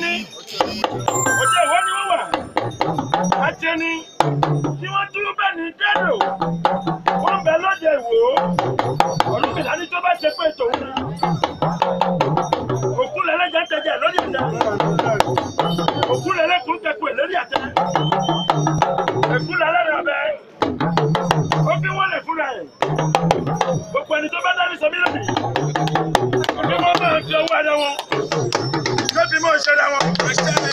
ajẹni òde ìwò ni wọ́n wà ajẹni tí wọ́n dúró bẹ́ẹ̀ ní dẹ́rù wọ́n bẹ lóde ìwò Ọ̀rúnmìlà ní tó bá ṣe pé tòun. Òkú lẹ́lẹ́jẹ̀ ń tẹ̀jẹ̀ lórí àtẹ òkú lẹ́lẹ́kùn tẹ̀kùn lórí àtẹ. Èkú lẹ́lẹ́rẹ̀ ọ̀bẹ. Ó fi wọ́n fúnra ẹ̀ gbogbo ẹni tó bá dárí sọ mí lónìí. Fi wọ́n máa fi owó ẹ̀dá wọn mímọ́ ìṣẹ̀dá wọn.